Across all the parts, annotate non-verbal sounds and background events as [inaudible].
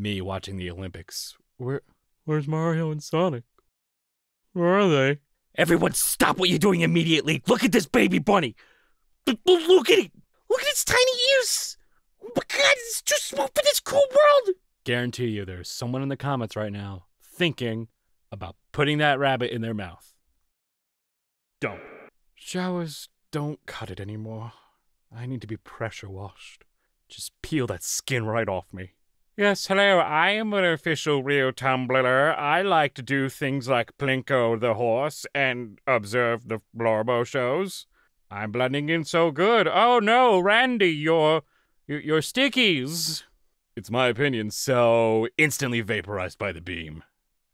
Me watching the Olympics. Where Where's Mario and Sonic? Where are they? Everyone stop what you're doing immediately. Look at this baby bunny. Look at it. Look at its tiny ears. Oh my god, it's too small for this cool world. Guarantee you there's someone in the comments right now thinking about putting that rabbit in their mouth. Don't. Showers don't cut it anymore. I need to be pressure washed. Just peel that skin right off me. Yes, hello, I am an official real Tumblr. I like to do things like Plinko the horse and observe the Blorbo shows. I'm blending in so good. Oh no, Randy, your your, your stickies. It's my opinion, so instantly vaporized by the beam.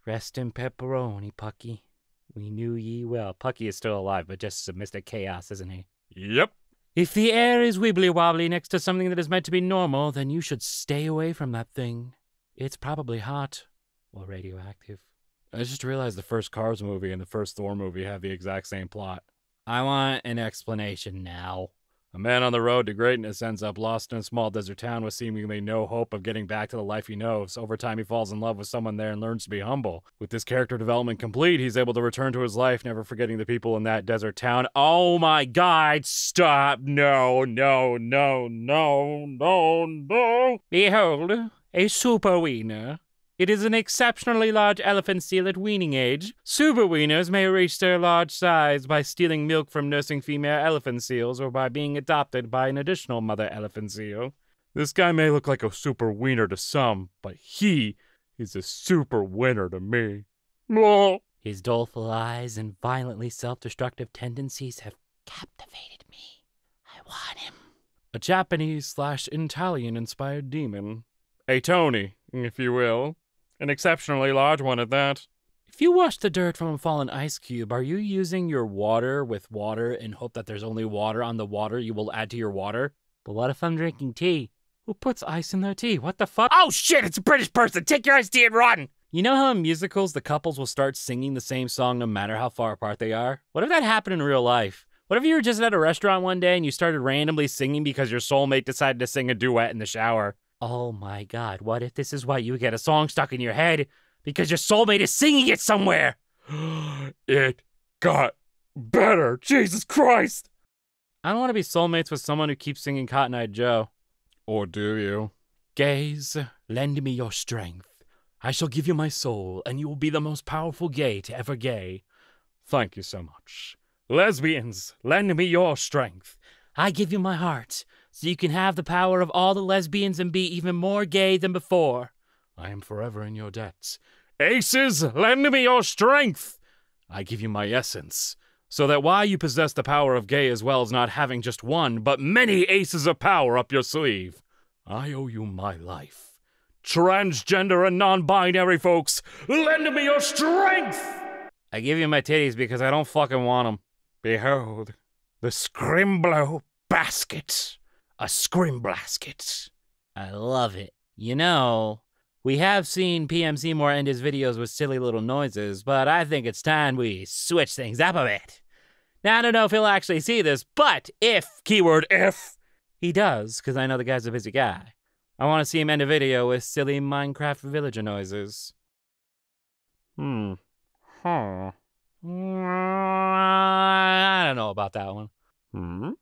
Rest in pepperoni, Pucky. We knew ye well. Pucky is still alive, but just a Mr. Chaos, isn't he? Yep. If the air is wibbly wobbly next to something that is meant to be normal, then you should stay away from that thing. It's probably hot or radioactive. I just realized the first Cars movie and the first Thor movie have the exact same plot. I want an explanation now. A man on the road to greatness ends up lost in a small desert town with seemingly no hope of getting back to the life he knows. Over time, he falls in love with someone there and learns to be humble. With this character development complete, he's able to return to his life, never forgetting the people in that desert town. Oh my god, stop! No, no, no, no, no, no! Behold, a super wiener. It is an exceptionally large elephant seal at weaning age. Super wieners may reach their large size by stealing milk from nursing female elephant seals or by being adopted by an additional mother elephant seal. This guy may look like a super wiener to some, but he is a super winner to me. Blah. His doleful eyes and violently self destructive tendencies have captivated me. I want him. A Japanese slash Italian inspired demon. A Tony, if you will. An exceptionally large one at that. If you wash the dirt from a fallen ice cube, are you using your water with water and hope that there's only water on the water you will add to your water? But what if I'm drinking tea? Who puts ice in their tea? What the fuck? Oh shit, it's a British person! Take your iced tea and run! You know how in musicals the couples will start singing the same song no matter how far apart they are? What if that happened in real life? What if you were just at a restaurant one day and you started randomly singing because your soulmate decided to sing a duet in the shower? Oh my god, what if this is why you get a song stuck in your head? Because your soulmate is singing it somewhere! [gasps] it got better! Jesus Christ! I don't want to be soulmates with someone who keeps singing Cotton Eye Joe. Or do you? Gays, lend me your strength. I shall give you my soul, and you will be the most powerful gay to ever gay. Thank you so much. Lesbians, lend me your strength. I give you my heart, so you can have the power of all the lesbians and be even more gay than before. I am forever in your debts. Aces, lend me your strength. I give you my essence, so that while you possess the power of gay as well as not having just one, but many aces of power up your sleeve, I owe you my life. Transgender and non binary folks, lend me your strength! I give you my titties because I don't fucking want them. Behold, the Scrimblow basket. A Scrimblasket. I love it. You know, we have seen PM Seymour end his videos with silly little noises, but I think it's time we switch things up a bit. Now, I don't know if he'll actually see this, but if, keyword if, he does, because I know the guy's a busy guy, I want to see him end a video with silly Minecraft villager noises. Hmm. Huh. I don't know about that one. Hmm?